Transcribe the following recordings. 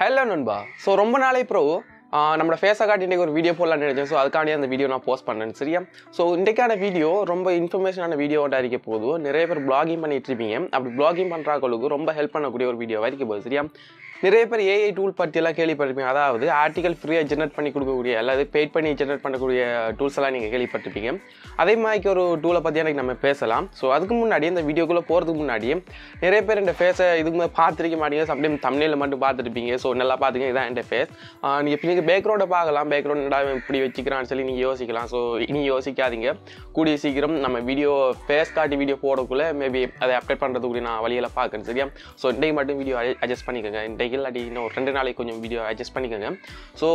Hello நண்பா. So ரொம்ப நாளை ப்ரோ நம்மளோட ஃபேஸை காட்டி இன்றைக்கி ஒரு வீடியோ போடலான்னு நினைச்சேன். ஸோ அதுக்காண்டி அந்த வீடியோ நான் போஸ்ட் பண்ணேன் சரியா? ஸோ இன்றைக்கான வீடியோ ரொம்ப இன்ஃபர்மேஷனான வீடியோவாக இருக்க போதும் நிறைய பேர் பிளாகிங் பண்ணிட்டு இருப்பீங்க. அப்படி பிளாகிங் பண்ணுறவங்களுக்கு ரொம்ப ஹெல்ப் பண்ணக்கூடிய ஒரு வீடியோவாக இருக்க போகுது சரியா? நிறைய பேர் ஏஐ டூல் பற்றியெல்லாம் கேள்விப்பட்டிருப்பீங்க. அதாவது ஆர்டிகல் ஃப்ரீயாக ஜென்ரேட் பண்ணி கொடுக்கக்கூடிய அல்லது பெய்ட் பண்ணி ஜென்ரேட் பண்ணக்கூடிய டூல்ஸ் எல்லாம் நீங்கள் கேள்விப்பட்டிருப்பீங்க. அதே மாதிரி ஒரு டூலை பற்றி எனக்கு நம்ம பேசலாம். ஸோ அதுக்கு முன்னாடி இந்த வீடியோக்குள்ளே போகிறதுக்கு முன்னாடி நிறைய பேர் இந்த ஃபேஸை இதுக்கு மேலே பார்த்துருக்க மாட்டீங்க. சம்டைம் தமிழில் மட்டும் பார்த்துருப்பீங்க. ஸோ நல்லா பார்த்துங்க இதான் என் ஃபேஸ் நீங்கள் இப்போ நீங்கள் பேக்ரவுண்டை பார்க்கலாம். பேக்ரவுண்ட் இப்படி வச்சுக்கிறான்னு சொல்லி நீங்கள் யோசிக்கலாம். ஸோ இனி யோசிக்காதீங்க. கூடிய சீக்கிரம் நம்ம வீடியோ ஃபேஸ் காட்டி வீடியோ போடக்குள்ளே மேபி அதை அப்டேட் பண்ணுறதுக்குரிய நான் வழியெல்லாம் பார்க்குறேன். சரியா? ஸோ இன்றைக்கு மட்டும் வீடியோ அட்ஜஸ்ட் பண்ணிக்கோங்க. இன்றைக்கு இல்லாட்டி இன்னும் ஒரு ரெண்டு நாளைக்கு கொஞ்சம் வீடியோ அட்ஜஸ்ட் பண்ணிக்கோங்க. ஸோ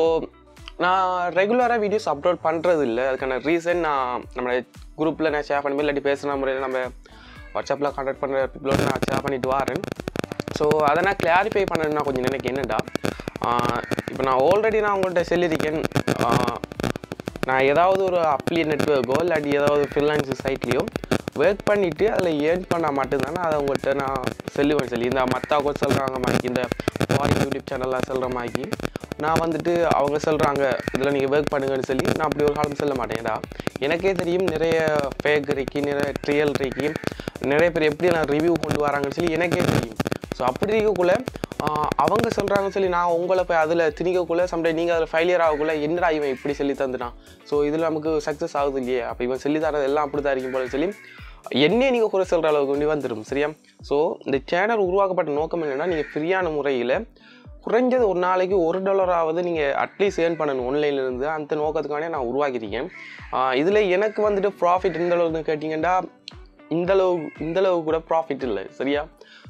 நான் ரெகுலராக வீடியோஸ் அப்லோட் பண்ணுறது இல்லை அதுக்கான ரீசன் நான் நம்ம குரூப்பில் நான் ஷேர் பண்ணி இல்லாட்டி பேசுகிற முறையில் நம்ம வாட்ஸ்அப்பில் கான்டாக்ட் பண்ணுற பீப்புளோட நான் ஷேர் பண்ணிட்டு வரேன். ஸோ அதை நான் கிளாரிஃபை பண்ணணும்னா கொஞ்சம் எனக்கு என்னடா? இப்போ நான் ஆல்ரெடி நான் உங்கள்கிட்ட சொல்லியிருக்கேன். நான் ஏதாவது ஒரு அப்ளி நெட்ஒர்க்கோ இல்லாட்டி ஏதாவது ஃப்ரீலான்ஸ் சைட்லேயோ ஒர்க் பண்ணிவிட்டு அதில் ஏர்ன் பண்ணால் மட்டும்தானே நான் அதை உங்கள்கிட்ட நான் சொல்லுவேன் சொல்லி. இந்த மத்தாக்கோ சொல்கிறாங்க மாதிரி இந்த ஃபாரின் யூடியூப் சேனல்லாம் சொல்கிற மாதிரி நான் வந்துட்டு அவங்க சொல்கிறாங்க இதில் நீங்கள் ஒர்க் பண்ணுங்கன்னு சொல்லி நான் அப்படி ஒரு காலம் சொல்ல மாட்டேன்டா எனக்கே தெரியும் நிறைய ஃபேக் இருக்கு நிறைய ட்ரியல் இருக்கு. நிறைய பேர் எப்படி நான் ரிவ்யூ கொண்டு வராங்கன்னு சொல்லி எனக்கே தெரியும். ஸோ அப்படி இருக்கக்குள்ளே அவங்க சொல்கிறாங்கன்னு சொல்லி நான் உங்களை போய் அதில் திணிக்கக்குள்ளே சம்டைம் நீங்கள் அதில் ஃபெயிலியர் ஆகக்குள்ளே என்னடா இவன் இப்படி சொல்லி தந்துட்டான்? ஸோ இதில் நமக்கு சக்ஸஸ் ஆகுது இல்லையே? அப்போ இவன் சொல்லி தரது எல்லாம் அப்படி தான் இருக்கும் போல சொல்லி என்னே நீங்கள் குறை சொல்கிற அளவுக்கு வேண்டி வந்துடும் சரியா? ஸோ இந்த சேனல் உருவாக்கப்பட்ட நோக்கம் என்னென்னா நீங்கள் ஃப்ரீயான முறையில் குறைஞ்சது ஒரு நாளைக்கு ஒரு டாலராவது நீங்கள் அட்லீஸ்ட் ஏர்ன் பண்ணணும் ஆன்லைன்லேருந்து அந்த நோக்கத்துக்கானே நான் உருவாக்கியிருக்கேன். இதில் எனக்கு வந்துட்டு ப்ராஃபிட் எந்த அளவுக்கு கேட்டிங்கன்னா இந்த அளவு இந்த அளவு கூட ப்ராஃபிட் இல்லை சரியா?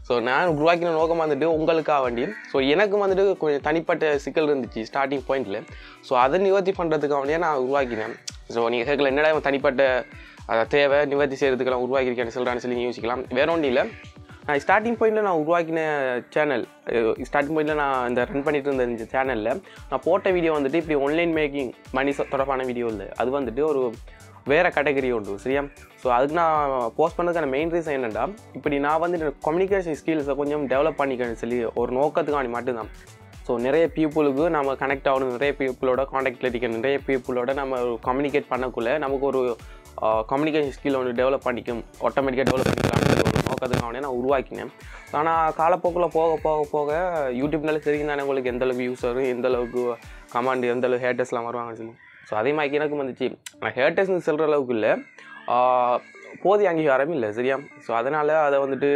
ஸோ நான் உருவாக்கின நோக்கம் வந்துட்டு உங்களுக்காக வேண்டி. ஸோ எனக்கு வந்துட்டு கொஞ்சம் தனிப்பட்ட சிக்கல் இருந்துச்சு ஸ்டார்டிங் பாயிண்ட்டில் ஸோ அதை நிவர்த்தி பண்ணுறதுக்காக வேண்டியே நான் உருவாக்கினேன். ஸோ நீங்கள் கேட்கல என்னடா தனிப்பட்ட அதை தேவை நிவர்த்தி செய்கிறதுக்கெல்லாம் உருவாக்கியிருக்கேன்னு சொல்கிறான்னு சொல்லி யோசிக்கலாம். வேற ஒன்றும் இல்லை. நான் ஸ்டார்டிங் பாயிண்டில் நான் உருவாக்கின சேனல் ஸ்டார்டிங் பாயிண்டில் நான் இந்த ரன் பண்ணிட்டு இருந்த இந்த சேனலில் நான் போட்ட வீடியோ வந்துட்டு இப்படி ஆன்லைன் மேக்கிங் மணி தொடர்பான வீடியோ இல்லை. அது வந்துட்டு ஒரு வேறு கேட்டகரி உண்டு சரியா? ஸோ அதுக்கு நான் போஸ்ட் பண்ணதுக்கான மெயின் ரீசன் என்னென்னா இப்படி நான் வந்து கம்யூனிகேஷன் ஸ்கில்ஸை கொஞ்சம் டெவலப் பண்ணிக்கணும்னு சொல்லி ஒரு நோக்கத்துக்காண்டி மட்டும்தான். ஸோ நிறைய பீப்புளுக்கு நம்ம கனெக்ட் ஆகணும் நிறைய பீப்புளோட காண்டாக்டில் அடிக்கணும் நிறைய பீப்புளோட நம்ம கம்யூனிகேட் பண்ணக்குள்ளே நமக்கு ஒரு கம்யூனிகேஷன் ஸ்கில் ஒன்று டெவலப் பண்ணிக்கும் ஆட்டோமேட்டிக்காக டெவலப் பண்ணிக்கலாம்னு ஒரு நோக்கத்துக்காக நான் உருவாக்கினேன். ஆனால் காலப்போக்கில் போக போக போக யூடியூப்னால தெரியும் தானே உங்களுக்கு எந்த அளவுக்கு யூஸ் வரும் எந்த அளவுக்கு கமாண்ட் எந்தளவுக்கு ஹேட்டர்ஸ்லாம் வருவாங்கன்னு சொல்லி. ஸோ அதே மாதிரி எனக்கு வந்துச்சு. நான் ஹேட்டர்ஸ்னு சொல்கிற அளவுக்கு இல்லை. போதிய அங்கீகாரம் இல்லை சரியா? ஸோ அதனால் அதை வந்துட்டு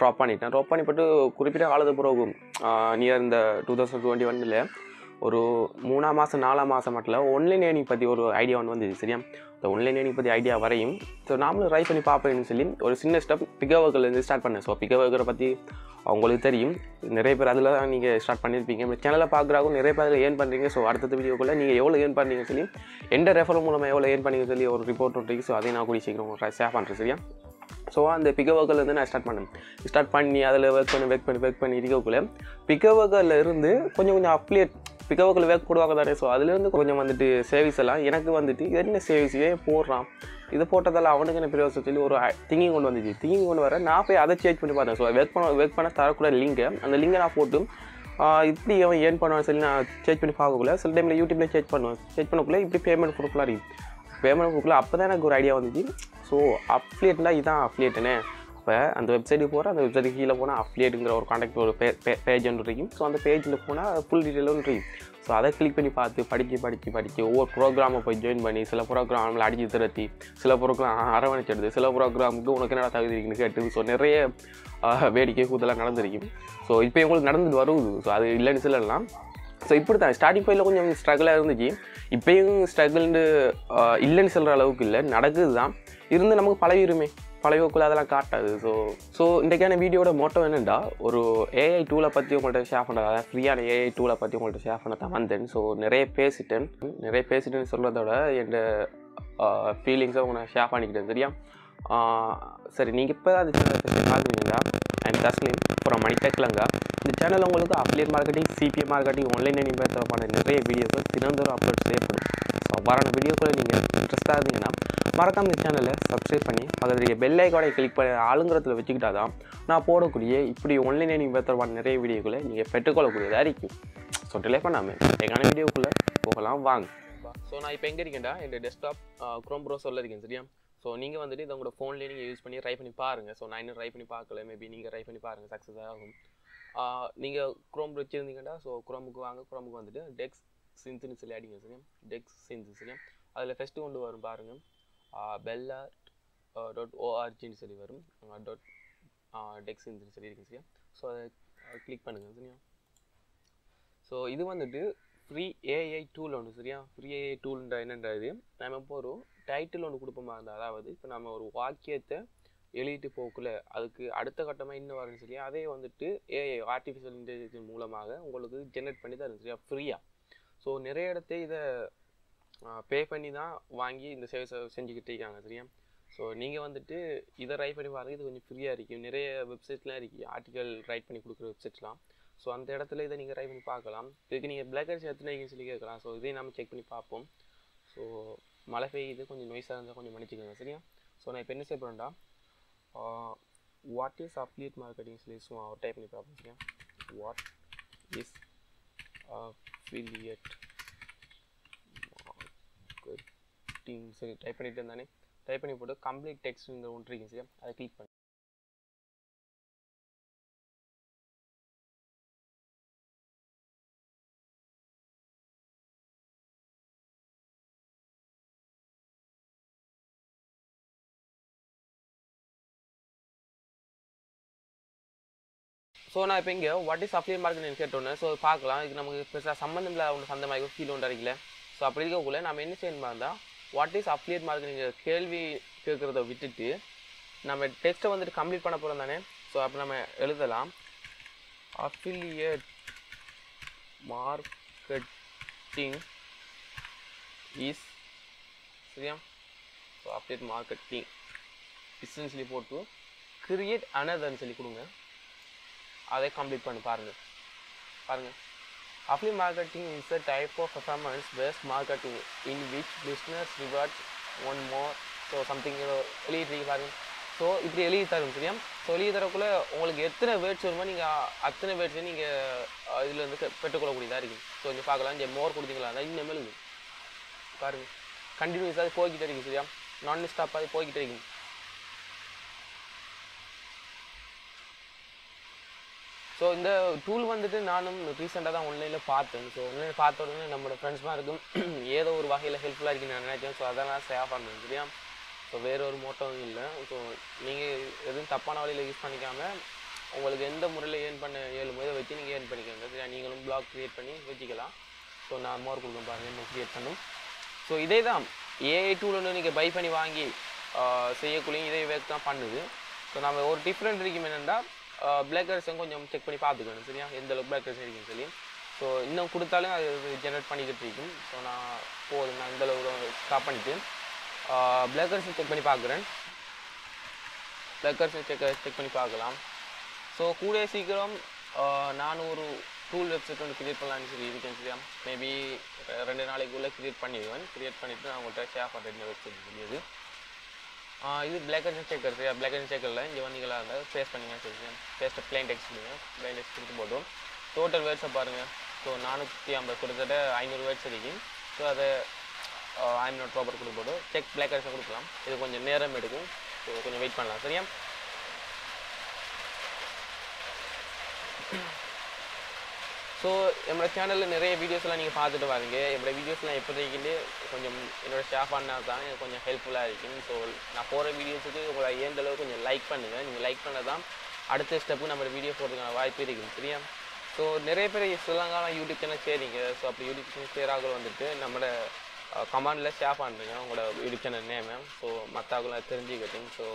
ட்ராப் பண்ணிட்டேன். ட்ராப் பண்ணிப்பட்டு குறிப்பிட்ட காலத்து பிறகு நியர் இந்த டூ தௌசண்ட் டுவெண்ட்டி ஒன்னில் ஒரு மூணாம் மாதம் நாலாம் மாதம் மட்டும் ஒன்லைன் ஏர்னிங் பற்றி ஒரு ஐடியா ஒன்று வந்துச்சு சரியா? இந்த ஒன்லைன் ஏர்னிங் பற்றி ஐடியா வரையும் ஸோ நாமளும் ட்ரை பண்ணி பார்ப்பேன்னு சொல்லி ஒரு சின்ன ஸ்டெப் பிகவர்லேருந்து ஸ்டார்ட் பண்ணேன். ஸோ பிகவர்கரை பற்றி அவங்களுக்கு தெரியும். நிறைய பேர் அதில் தான் நீங்கள் ஸ்டார்ட் பண்ணியிருப்பீங்க. சேனலை பார்க்குறாங்க நிறைய பேர் அதில் ஏர்ன் பண்ணுறீங்க ஸோ அடுத்த வீடியோக்குள்ளே நீங்கள் எவ்வளோ ஏர்ன் பண்ணுறீங்கன்னு சொல்லி எந்த ரெஃபர் மூலமாக எவ்வளோ ஏர்ன் பண்ணீங்கன்னு சொல்லி ஒரு ரிப்போர்ட் ஒன்று ஸோ அதையும் நான் கூடிய சீக்கிரம் ஷேர் பண்ணுறேன் சரியா? ஸோ அந்த பிக்கவர்க்கில் இருந்து நான் ஸ்டார்ட் பண்ணேன். ஸ்டார்ட் பண்ணி அதில் ஒர்க் பண்ணி ஒர்க் பண்ணி ஒர்க் பண்ணி இருக்கக்குள்ளே பிக்கவர்க்கில் இருந்து கொஞ்சம் கொஞ்சம் அப்ளியேட் பிக்கவர்க்கில் வேக் போடுவாங்க தானே? ஸோ அதுலேருந்து கொஞ்சம் வந்துட்டு சேவிஸ் எல்லாம் எனக்கு வந்துட்டு என்ன சேவிஸ் ஏன் போடுறான்? இது போட்டதால் அவனுக்கு என்ன பிரயோசனம் சொல்லி ஒரு திங்கிங் கொண்டு வந்துச்சு. திங்கிங் கொண்டு வர நான் போய் அதை சேஞ்ச் பண்ணி பார்த்தேன். ஸோ வேக் பண்ண வேக் பண்ண தரக்கூட லிங்கை அந்த லிங்கை நான் போட்டு இப்படி அவன் ஏன் பண்ணுவான்னு சொல்லி நான் சேஞ்ச் பண்ணி பார்க்கக்குள்ள சில டைமில் யூடியூப்ல சேஞ்ச் பண்ணுவேன். சேஞ்ச் பண்ணக்குள்ளே இப்படி பேமெண்ட் கொடுக்கலாம் இருக்கு பேமெண்ட் கொடுக்கல அப்போ தான் எனக்கு ஒரு ஐடியா வந்துச்சு. ஸோ அப்ளியேட்னா இதான் அப்ளியேட்டுனே இப்போ அந்த வெப்சைட்டுக்கு போகிற அந்த வெப்சைட்டுக்கு கீழே போனால் அப்ளியேட்டுங்கிற ஒரு காண்டாக்ட் ஒரு பே பேஜ் ஒன்று இருக்கும். ஸோ அந்த பேஜில் போனால் ஃபுல் டீட்டெயில் ஒன்று இருக்கும். ஸோ அதை கிளிக் பண்ணி பார்த்து படித்து படித்து படித்து ஒவ்வொரு ப்ரோக்ராமை போய் ஜாயின் பண்ணி சில ப்ரோக்ராமில் அடிச்சு திரட்டி சில ப்ரோக்ராம் அரவணைச்செடுத்து சில ப்ரோக்ராமுக்கு உனக்கு என்ன தகுதி இருக்குன்னு கேட்டு ஸோ நிறைய வேடிக்கை கூத்தெல்லாம் நடந்திருக்கும். ஸோ இப்போ உங்களுக்கு நடந்துட்டு வருது. ஸோ அது இல்லைன்னு சொல்லலாம். ஸோ இப்படி தான் ஸ்டார்டிங் ஃபைவ்ல கொஞ்சம் ஸ்ட்ரகிளாக இருந்துச்சு. இப்போயும் ஸ்ட்ரகிள்னு இல்லைன்னு சொல்கிற அளவுக்கு இல்லை. நடக்குது தான் இருந்து நமக்கு பழகிருமே பழகக்குள்ள அதெல்லாம் காட்டாது. ஸோ ஸோ இன்றைக்கான வீடியோட மோட்டோ என்னென்னா ஒரு ஏஐ டூலை பற்றி உங்கள்கிட்ட ஷேர் பண்ணுறது அதாவது ஃப்ரீயான ஏஐ டூலை பற்றி உங்கள்கிட்ட ஷேர் பண்ண தான் வந்தேன். ஸோ நிறைய பேசிட்டேன். நிறைய பேசிட்டேன்னு சொல்கிறதோட என் ஃபீலிங்ஸை உங்களை ஷேர் பண்ணிக்கிட்டேன் சரியா? சரி நீங்கள் இப்போ அது பார்க்குறீங்களா தஸ்லீம் ஃப்ரம் மணிடெக்லங்கா இந்த சேனல் உங்களுக்கு affiliate marketing CPM marketing online இனிமேல் தொடர்பான நிறைய வீடியோக்கள் தினந்தோறும் அப்லோட் செய்யப்படும் ஸோ அவ்வாறான வீடியோக்களை நீங்கள் இன்ட்ரெஸ்ட்டாக இருந்தீங்கன்னா மறக்காம இந்த சேனலை சப்ஸ்கிரைப் பண்ணி பக்கத்தில் பெல் ஐக்கானை கிளிக் பண்ணி ஆளுங்கிறதுல வச்சுக்கிட்டா தான் நான் போடக்கூடிய இப்படி ஆன்லைன் இனிமேல் தொடர்பான நிறைய வீடியோக்களை நீங்கள் பெற்றுக்கொள்ளக்கூடியதாக இருக்கும். ஸோ டிலே பண்ணாமல் எங்கான வீடியோக்குள்ளே போகலாம் வாங்க. ஸோ நான் இப்போ எங்கே இருக்கேன்டா? என் டெஸ்க்டாப் க்ரோம் ப்ரௌசரில் இருக்கேன் சரியா? ஸோ நீங்கள் வந்துட்டு இதை உங்களோட ஃபோன்லேயே நீங்கள் யூஸ் பண்ணி ட்ரை பண்ணி பாருங்கள் ஸோ நான் இன்னும் ட்ரை பண்ணி பார்க்கல. மேபி நீங்கள் ட்ரை பண்ணி பாருங்கள் சக்ஸஸ் ஆகும். நீங்கள் குரோம் வச்சுருந்தீங்கன்னா ஸோ குரோமுக்கு வாங்க. குரோமுக்கு வந்துட்டு டெக்ஸ் சின்ஸ்னு சொல்லி அடிங்க சரியா? டெக்ஸ் சின்ஸ் சரியா? அதில் ஃபஸ்ட்டு கொண்டு வரும் பாருங்கள் பெல்லா டாட் ஓஆர்ஜின்னு சொல்லி வரும். டாட் டெக்ஸ் சின்ஸ்னு சொல்லி இருக்கு சரியா? ஸோ அதை கிளிக் பண்ணுங்கள் சரியா? ஸோ இது வந்துட்டு ஃப்ரீ ஏஐ டூல் ஒன்று சரியா? ஃப்ரீ ஏஐ டூல்ன்ற என்னன்றது நம்ம இப்போ ஒரு டைட்டில் ஒன்று கொடுப்போமா? இருந்தால் அதாவது இப்போ நம்ம ஒரு வாக்கியத்தை எழுதிட்டு போக்குள்ள அதுக்கு அடுத்த கட்டமாக இன்னும் வரணும் சரியா அதே வந்துட்டு ஏஐ ஆர்டிஃபிஷியல் இன்டெலிஜென்ஸ் மூலமாக உங்களுக்கு ஜென்ரேட் பண்ணி தரும் சரியா? ஃப்ரீயாக ஸோ நிறைய இடத்த இதை பே பண்ணி தான் வாங்கி இந்த சேவை செஞ்சுக்கிட்டு இருக்காங்க சரியா? ஸோ நீங்கள் வந்துட்டு இதை ரைட் பண்ணி பாருங்கள் இது கொஞ்சம் ஃப்ரீயாக இருக்கும் நிறைய வெப்சைட்லாம் இருக்குது ஆர்டிக்கல் ரைட் பண்ணி கொடுக்குற வெப்சைட்லாம் ஸோ அந்த இடத்துல இதை நீங்கள் ட்ரை பண்ணி பார்க்கலாம். இதுக்கு நீங்கள் பிளாக் ஹெட்ஸ் எத்தனை சொல்லி கேட்கலாம். ஸோ இதையும் நம்ம செக் பண்ணி பார்ப்போம். ஸோ மழை பெய்யுது கொஞ்சம் நொய்ஸாக இருந்தால் கொஞ்சம் மன்னிச்சுக்கோங்க சரியா? ஸோ நான் இப்போ என்ன செய்ய போகிறேன்டா வாட் இஸ் அப்ளியேட் மார்க்கெட்டிங் சொல்லி சும்மா டைப் பண்ணி பார்ப்போம் சரியா? வாட் இஸ் அஃபிலியட் மார்க்கெட்டிங் சரி டைப் பண்ணிட்டு இருந்தானே டைப் பண்ணி போட்டு கம்ப்ளீட் டெக்ஸ்ட் இந்த ஒன்று இருக்கு சரியா? அதை கிளிக் பண்ணி. ஸோ நான் இப்போ இங்கே வாட் இஸ் அப்ளியர் மார்க்கெட் கேட்டோன்னே ஸோ பார்க்கலாம். இது நமக்கு பெருசாக சம்மந்தம் இல்லை ஒன்று சந்தமாக ஃபீல் ஒன்று அடிக்கல ஸோ அப்படி இருக்கக்குள்ள நம்ம என்ன செய்யணுமா இருந்தால் வாட் இஸ் அப்ளியர் மார்க்கெட்டிங் கேள்வி கேட்குறத விட்டுட்டு நம்ம டெக்ஸ்ட்டை வந்துட்டு கம்ப்ளீட் பண்ண போகிறோம் தானே? ஸோ அப்போ நம்ம எழுதலாம். அஃபிலியேட் மார்க்கெட்டிங் இஸ் சரியா? ஸோ அப்டேட் மார்க்கெட்டிங் இஸ்ன்னு சொல்லி போட்டு கிரியேட் அனதர்ன்னு சொல்லி கொடுங்க. அதை கம்ப்ளீட் பண்ணி பாருங்கள் பாருங்கள் affiliate marketing is a type of performance based marketing in which business reward one more so something எழுதிட்டு பாருங்க. ஸோ இப்படி எழுதி தரும் சரியா? ஸோ எழுதி தரக்குள்ளே உங்களுக்கு எத்தனை வேர்ட்ஸ் வருமோ நீங்கள் அத்தனை வேர்ட்ஸையும் நீங்கள் இதில் வந்து பெற்றுக்கொள்ளக்கூடியதாக இருக்குது ஸோ இங்கே பார்க்கலாம். இங்கே மோர் கொடுத்தீங்களா? அதான் இன்னும் எழுது பாருங்கள் கண்டினியூஸாக போய்கிட்டே இருக்குது சரியா? நான் ஸ்டாப்பாக போய்கிட்டே இருக்குது ஸோ இந்த டூல் வந்துட்டு நானும் ரீசெண்டாக தான் ஆன்லைனில் பார்த்தேன். ஸோ ஆன்லைனில் பார்த்த உடனே நம்மளோட ஃப்ரெண்ட்ஸ்மாக இருக்கும். ஏதோ ஒரு வகையில் ஹெல்ப்ஃபுல்லாக இருக்குன்னு நான் நினைச்சேன் ஸோ அதெல்லாம் சேவ் பண்ணேன் சரியா? ஸோ வேறு ஒரு மோட்டவும் இல்லை. ஸோ நீங்கள் எதுவும் தப்பான வழியில் யூஸ் பண்ணிக்காமல் உங்களுக்கு எந்த முறையில் ஏர்ன் பண்ண ஏழு இதை வச்சு நீங்கள் ஏர்ன் பண்ணிக்கோங்க சரியா? நீங்களும் பிளாக் க்ரியேட் பண்ணி வச்சுக்கலாம். ஸோ நான் மோர் கொடுக்கும் பாருங்கள் என்ன க்ரியேட் பண்ணும். ஸோ இதே தான் ஏஐ டூல் ஒன்று நீங்கள் பை பண்ணி வாங்கி செய்யக்குள்ளேயும் இதே வேக் தான் பண்ணுது. ஸோ நம்ம ஒரு டிஃப்ரெண்ட் இருக்கும் என்னென்னா Uh, பிளேக்கர்ஸும் கொஞ்சம் செக் பண்ணி பார்த்துக்கணும் சரியா? எந்த அளவுக்கு பிளேக்கர்ஸ் இருக்குன்னு சொல்லி. ஸோ இன்னும் கொடுத்தாலும் அது ஜென்ரேட் பண்ணிக்கிட்டு இருக்கும். ஸோ நான் போதும் நான் இந்த அளவுக்கு ஸ்டாப் பண்ணிவிட்டு பிளேக்கர்ஸும் செக் பண்ணி பார்க்குறேன். பிளேக்கர்ஸும் செக் செக் பண்ணி பார்க்கலாம். ஸோ கூட சீக்கிரம் uh, நான் ஒரு டூல் வெப்சைட் ஒன்று க்ரியேட் பண்ணலான்னு சொல்லி இருக்கேன் சரியா? மேபி ரெண்டு நாளைக்குள்ளே க்ரியேட் பண்ணிடுவேன். க்ரியேட் பண்ணிவிட்டு நான் உங்கள்கிட்ட ஷேர் பண்ணுறேன் வெப்சைட் முடியாது இது பிளாக் அண்ட் செக் இருக்குது பிளாக் அண்ட் செக்கரில் இங்கே வந்தீங்களா இருந்தால் ஃபேஸ் பண்ணிங்க சரி ஃபேஸ்ட்டை பிளைன் டெக்ஸ்ட் பண்ணுங்க பிளைன் டெக்ஸ்ட் கொடுத்து போட்டோம் டோட்டல் வேர்ட்ஸை பாருங்கள் ஸோ நானூற்றி ஐம்பது கிட்டத்தட்ட ஐநூறு வேர்ட்ஸ் இருக்கும் ஸோ அதை ஐம் நாட் ப்ராப்பர் கொடுத்து போட்டு செக் பிளாக் அண்ட் கொடுக்கலாம். இது கொஞ்சம் நேரம் எடுக்கும். ஸோ கொஞ்சம் வெயிட் பண்ணலாம் சரியா? ஸோ என்னோட சேனலில் நிறைய வீடியோஸ்லாம் நீங்கள் பார்த்துட்டு வாங்க என்னோட வீடியோஸ்லாம் எப்படி கொஞ்சம் என்னோடய ஷேர் பண்ணால் தான் எனக்கு கொஞ்சம் ஹெல்ப்ஃபுல்லாக இருக்கும். ஸோ நான் போகிற வீடியோஸுக்கு உங்களை ஏந்த கொஞ்சம் லைக் பண்ணுங்கள் நீங்கள் லைக் பண்ண தான் அடுத்த ஸ்டெப்பு நம்ம வீடியோ போடுறதுக்கான வாய்ப்பு இருக்குது சரியா? ஸோ நிறைய பேர் சொல்லுங்க யூடியூப் சேனல் சரிங்க. ஸோ அப்படி யூடியூப் சேனல் சேராக வந்துட்டு நம்மளோட கமாண்டில் ஷேர் பண்ணுறேங்க உங்களோட யூடியூப் சேனல் நேமு ஸோ மற்றாக்குள்ள தெரிஞ்சுக்கிட்டேன் ஸோ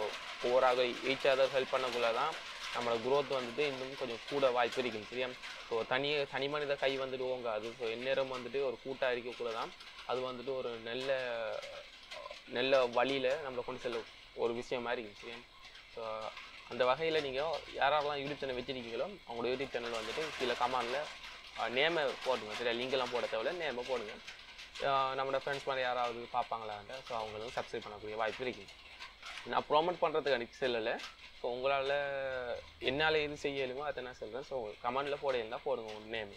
ஓவராக ஈச் அதர் ஹெல்ப் பண்ணக்குள்ள தான் நம்மளோட குரோத் வந்துட்டு இன்னும் கொஞ்சம் கூட வாய்ப்பு இருக்கும் சரியா? ஸோ தனி தனி மனித கை வந்துட்டு ஓங்காது. ஸோ எந்நேரம் வந்துட்டு ஒரு கூட்டாக இருக்கக்கூட தான் அது வந்துட்டு ஒரு நல்ல நல்ல வழியில் நம்மளை கொண்டு செல்ல ஒரு விஷயம் மாதிரி இருக்கும் சரியா? ஸோ அந்த வகையில் நீங்கள் யாரெல்லாம் யூடியூப் சேனல் வச்சிருக்கீங்களோ அவங்களோட யூடியூப் சேனல் வந்துட்டு கீழே கமாண்டில் நேமை போடுங்க சரியா? லிங்கெல்லாம் போட தேவையில்ல நேமை போடுங்க. நம்மளோட ஃப்ரெண்ட்ஸ் மாதிரி யாராவது பார்ப்பாங்களான்ட்டு ஸோ அவங்களும் சப்ஸ்கிரைப் பண்ணக்கூடிய வாய்ப்பு இருக்குது. நான் ப்ரோமோட் பண்ணுறதுக்கு அனுப்பி செல்லலை. ஸோ உங்களால் என்னால் எது செய்யலுமோ அதை நான் சொல்கிறேன் ஸோ கமெண்டில் போட இருந்தால் போடுங்க உன் நேம்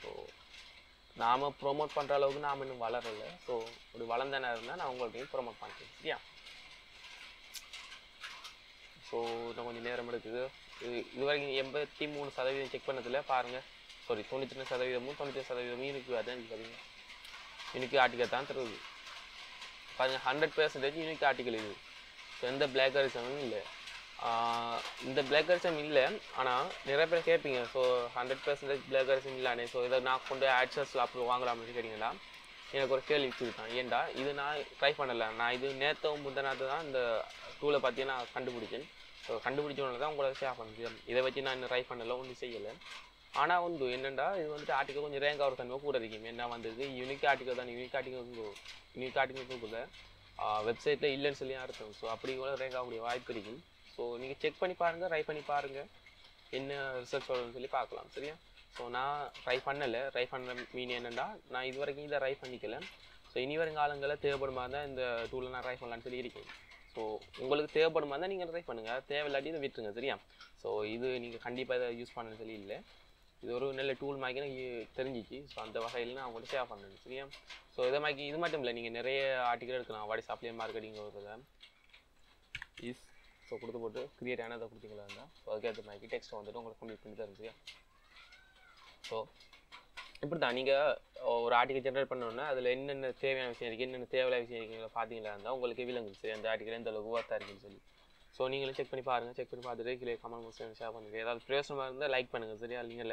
ஸோ நாம் ப்ரொமோட் பண்ணுற அளவுக்கு நாம் இன்னும் வளரல. ஸோ ஒரு வளர்ந்த நேரம் இருந்தால் நான் உங்கள்கிட்டையும் ப்ரோமோட் பண்ணுறேன் சரியா? ஸோ இன்னும் கொஞ்சம் நேரம் எடுக்குது. இது இது வரைக்கும் எண்பத்தி மூணு சதவீதம் செக் பண்ணதில் பாருங்கள் சாரி தொண்ணூற்றி ரெண்டு சதவீதமும் தொண்ணூற்றி சதவீதமும் யூனிக் அதான் பார்த்தீங்க யூனிக் ஆர்டிக்கல் தான் தருது. பாருங்கள் ஹண்ட்ரட் பெர்சன்டேஜ் யூனிக் ஆர்டிக்கல் இது. ஸோ எந்த பிளாக்கரிசமும் இல்லை. இந்த பிளாக்கரிசம் இல்லை. ஆனால் நிறைய பேர் கேட்பீங்க ஸோ ஹண்ட்ரட் பெர்சன்டேஜ் பிளாக்கரிசம் இல்லானே ஸோ இதை நான் கொண்டு ஆட்சஸில் அப்படி வாங்கலாம்னு கேட்டீங்களா? எனக்கு ஒரு கேள்வி வச்சுருக்கேன் ஏன்டா? இது நான் ட்ரை பண்ணலை. நான் இது நேற்றவும் முந்தினாத்து தான் இந்த டூலை பற்றி நான் கண்டுபிடிச்சேன். ஸோ கண்டுபிடிச்சவனால தான் உங்களை ஷேர் பண்ணுறேன் இதை வச்சு நான் இன்னும் ட்ரை பண்ணலை ஒன்றும் செய்யலை. ஆனால் வந்து என்னென்னா இது வந்துட்டு ஆர்டிக்கல் கொஞ்சம் ரேங்க் ஆகிற தன்மை கூட இருக்கும் என்ன வந்தது? யூனிக் ஆர்டிக்கல் தான். யூனிக் ஆர்டிக்கல் யூனிக் ஆர்டிக்கல் கூட வெப்சைட்டில் இல்லைன்னு சொல்லி இருக்கும் ஸோ அப்படி கூட ரேங்க் ஆகக்கூடிய வாய்ப்பு இருக்கும் ஸோ நீங்கள் செக் பண்ணி பாருங்கள் ட்ரை பண்ணி பாருங்கள் என்ன ரிசல்ட் சொல்லுன்னு சொல்லி பார்க்கலாம் சரியா? ஸோ நான் ட்ரை பண்ணலை. ட்ரை பண்ணுற மீன் என்னென்னா நான் இது வரைக்கும் இதை ட்ரை பண்ணிக்கல. ஸோ இனி வருங்காலங்களில் தேவைப்படுமா இருந்தால் இந்த டூலை நான் ட்ரை பண்ணலான்னு சொல்லி இருக்கேன். ஸோ உங்களுக்கு தேவைப்படுமா இருந்தால் நீங்கள் ட்ரை பண்ணுங்கள் தேவையில்லாட்டி இதை விட்டுருங்க சரியா? ஸோ இது நீங்கள் கண்டிப்பாக இதை யூஸ் பண்ண சொல்லி இல்லை. இது ஒரு நல்ல டூல் மாதிரி எனக்கு தெரிஞ்சிச்சு. ஸோ அந்த வகையில் நான் அவங்கள்ட்ட ஷேர் பண்ணேன் சரியா? ஸோ இதை மாதிரி இது மட்டும் இல்லை நீங்கள் நிறைய ஆர்டிக்கல் எடுக்கலாம். வாட்ஸ்அப்லேயே மார்க்கெட்டிங் வருது இஸ் ஸோ கொடுத்து போட்டு க்ரியேட் ஆனதை கொடுத்தீங்களா இருந்தால் ஸோ அதுக்கேற்ற மாதிரி டெக்ஸ்ட் வந்துட்டு உங்களுக்கு கம்ப்ளீட் பண்ணி தரும் சரியா? ஸோ இப்படி தான் நீங்கள் ஒரு ஆர்டிக்கல் ஜென்ரேட் பண்ணோன்னா அதில் என்னென்ன தேவையான விஷயம் இருக்குது என்னென்ன தேவையான விஷயம் இருக்குங்களா பார்த்தீங்களா இருந்தால் உங்களுக்கு விளங்குது சரி? அந்த ஆர்டிக்கல் எந்த அளவுக்கு ஒர்த்தாக இருக்குன்னு சொல்லி. ஸோ நீங்களும் செக் பண்ணி பாருங்கள் செக் பண்ணி பார்த்துட்டு கீழே கமெண்ட் பாக்ஸ் ஷேர் பண்ணுங்கள் ஏதாவது பிரயோசனமாக இருந்தால் லைக் பண்ணுங்கள் சரியா? நீங்கள்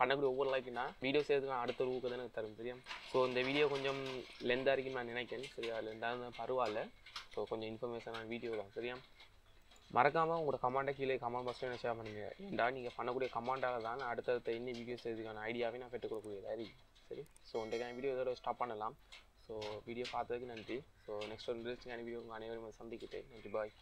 பண்ணக்கூடிய ஒவ்வொரு லைக்னா வீடியோ செய்யறதுக்கு நான் அடுத்த ரூக்கு தான் எனக்கு தரும் சரியா? ஸோ இந்த வீடியோ கொஞ்சம் லென்த்தாக இருக்குன்னு நான் நினைக்கிறேன் சரியா? லென்த்தாக இருந்தால் பரவாயில்ல. ஸோ கொஞ்சம் இன்ஃபர்மேஷனான வீடியோ தான் சரியா? மறக்காமல் உங்களோட கமாண்டை கீழே கமெண்ட் பாக்ஸில் ஷேர் பண்ணுங்கள் ஏன்டா நீங்கள் பண்ணக்கூடிய கமாண்டால் தான் அடுத்தடுத்த என்ன வீடியோ இதுக்கான ஐடியாவே நான் பெற்றுக் கொடுக்கக்கூடியதாக சரி? ஸோ இன்றைக்கான வீடியோ இதோட ஸ்டாப் பண்ணலாம். ஸோ வீடியோ பார்த்ததுக்கு நன்றி. ஸோ நெக்ஸ்ட் ஒரு இன்ட்ரெஸ்டிங்கான வீடியோ உங்கள் அனைவரும் சந்திக்கிட்டேன் நன்றி பாய்